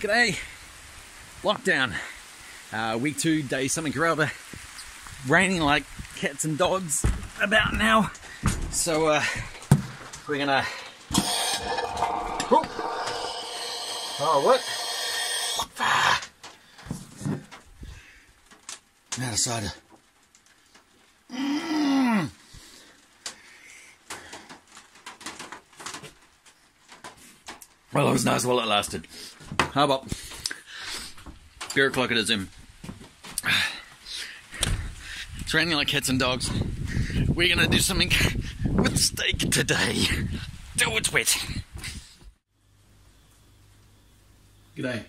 G'day. Lockdown. Uh, week two, day something or other. Raining like cats and dogs about now. So uh, we're gonna. Oh, oh what? Ah. Out of cider. Mm. Well, it was nice while it lasted. How about beer o'clock it is in? It's raining like cats and dogs. We're gonna do something with steak today. Do it's wet. G'day.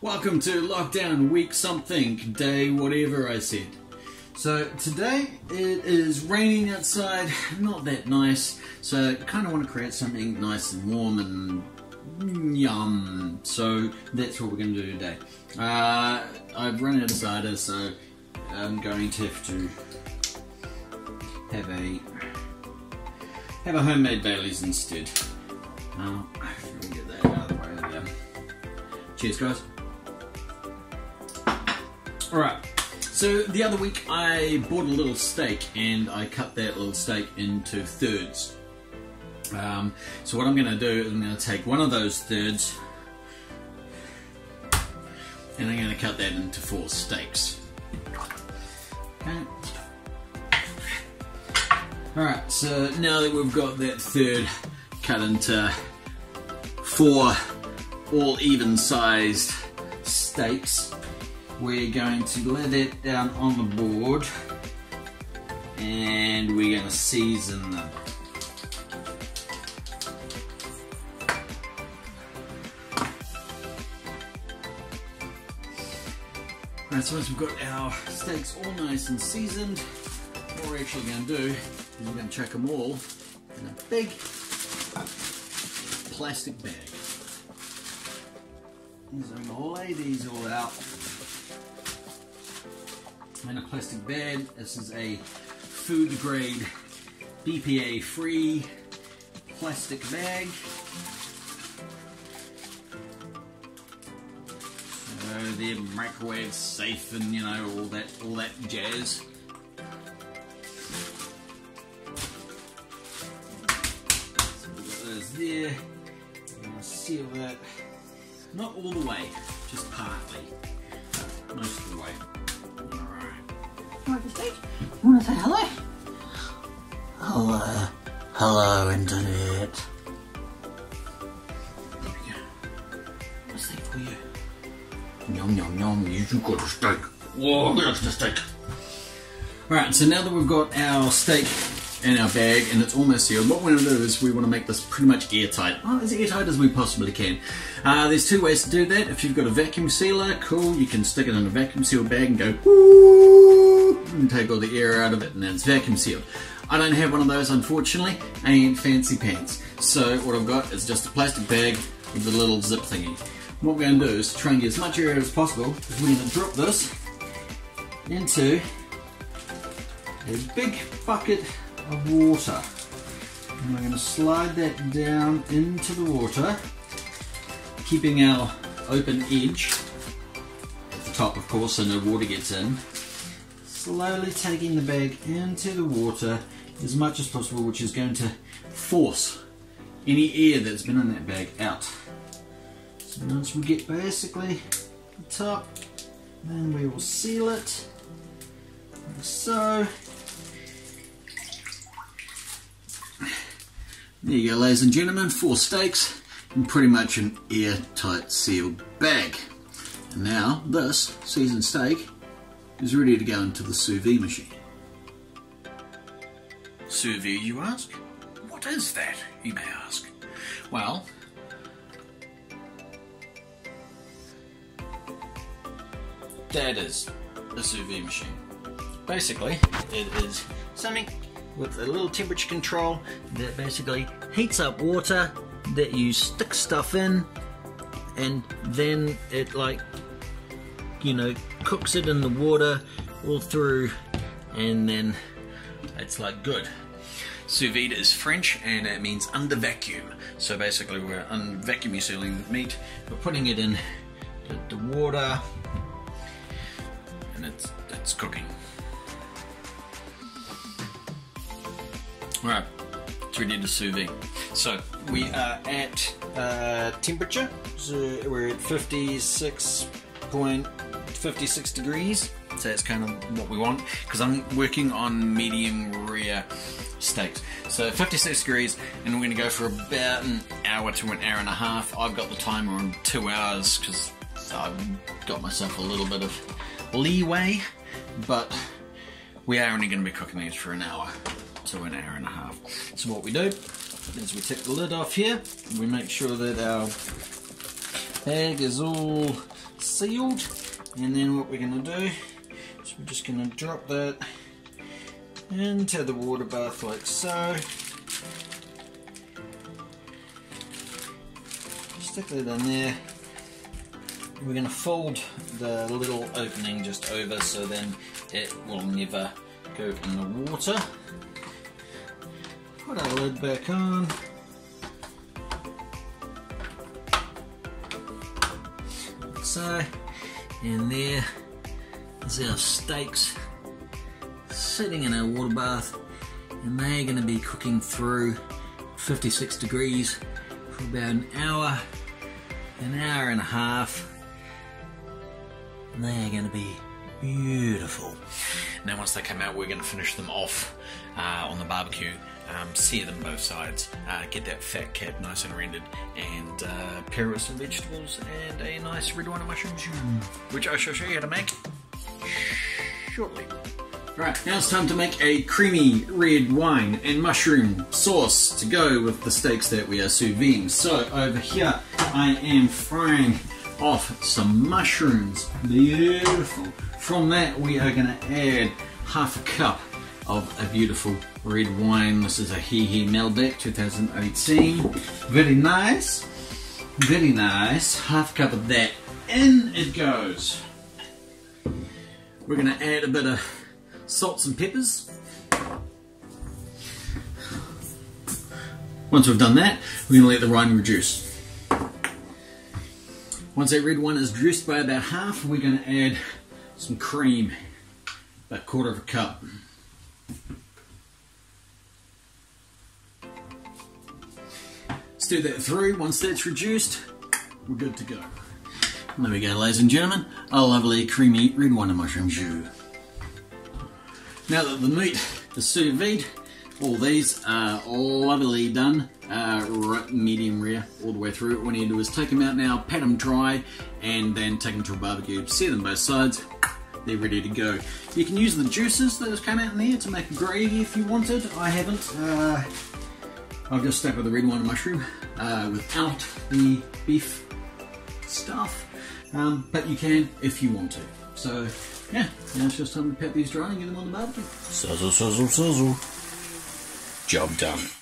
Welcome to lockdown week something, day whatever I said. So today it is raining outside, not that nice. So kind of want to create something nice and warm and yum. So that's what we're going to do today. Uh, I've run out of cider, so I'm going to have to have a have a homemade Bailey's instead. Now, let me get that out of the way there. Cheers, guys. All right. So the other week I bought a little steak and I cut that little steak into thirds. Um, so what I'm going to do is I'm going to take one of those thirds and I'm going to cut that into four steaks. Okay. Alright, so now that we've got that third cut into four all even sized steaks, we're going to lay that down on the board and we're going to season them. Right, so once we've got our steaks all nice and seasoned, what we're actually going to do is we're going to chuck them all in a big plastic bag. So I'm going to lay these all out in a plastic bag. This is a food grade BPA free plastic bag. So they're microwave safe and you know all that all that jazz. So we've got those there. I'm gonna seal that not all the way, just partly. Most of the way. Want to speak? You want to say hello? Hello. Hello, Internet. Yum. You got a steak. Whoa, at the steak. Alright, so now that we've got our steak in our bag and it's almost sealed, what we're going to do is we want to make this pretty much airtight. Oh, as airtight as we possibly can. Uh, there's two ways to do that. If you've got a vacuum sealer, cool, you can stick it in a vacuum sealed bag and go and take all the air out of it and then it's vacuum sealed. I don't have one of those unfortunately, ain't fancy pants. So what I've got is just a plastic bag with a little zip thingy. What we're going to do is try and get as much air as possible. because We're going to drop this into a big bucket of water. And we're going to slide that down into the water, keeping our open edge at the top, of course, so no water gets in. Slowly taking the bag into the water as much as possible, which is going to force any air that's been in that bag out. So once we get basically the top, then we will seal it, like so. There you go, ladies and gentlemen, four steaks in pretty much an airtight sealed bag. And now this seasoned steak is ready to go into the sous vide machine. Sous vide, you ask? What is that, you may ask? Well, that is a sous vide machine. Basically, it is something with a little temperature control that basically heats up water that you stick stuff in and then it like you know cooks it in the water all through and then it's like good sous vide is french and it means under vacuum So basically, we're un- vacuum sealing the meat. We're putting it in the, the water, and it's it's cooking. Right, it's ready to sous vide. So we are at uh, temperature. So we're at 56.56 degrees. So that's kind of what we want because I'm working on medium rare steaks. So 56 degrees, and we're going to go for about an hour to an hour and a half. I've got the timer on two hours because I've got myself a little bit of leeway, but we are only going to be cooking these for an hour to an hour and a half. So what we do is we take the lid off here, we make sure that our egg is all sealed, and then what we're going to do is we're just going to drop that into the water bath like so. Stick that in there. We're going to fold the little opening just over so then it will never go in the water. Put our lid back on. So, and there is our steaks sitting in our water bath and they're going to be cooking through 56 degrees for about an hour, an hour and a half. They're going to be beautiful. Now, once they come out, we're going to finish them off uh, on the barbecue, um, sear them both sides, uh, get that fat cap nice and rendered, and uh, pair it with some vegetables and a nice red wine and mushrooms, which I shall show you how to make shortly. Right, now it's time to make a creamy red wine and mushroom sauce to go with the steaks that we are sous vide. So over here, I am frying off some mushrooms. Beautiful. From that, we are going to add half a cup of a beautiful red wine. This is a Hehe He Malbec 2018. Very nice. Very nice. Half cup of that. In it goes. We're going to add a bit of salts and peppers. Once we've done that, we're going to let the wine reduce. Once that red wine is reduced by about half, we're going to add some cream, about a quarter of a cup. Stir that through. Once that's reduced, we're good to go. There we go, ladies and gentlemen, a lovely creamy red wine and mushroom jus. Now that the meat is sous vide, all these are lovely done, uh, medium rare all the way through. What you do is take them out now, pat them dry, and then take them to a barbecue, sear them both sides. They're ready to go. You can use the juices that came out in there to make gravy if you wanted. I haven't. Uh, I've just stuck with the red wine and mushroom uh, without the beef stuff. Um, but you can if you want to. So, yeah, now it's just time to pat these dry and get them on the barbecue. Sizzle, sizzle, sizzle. Job done.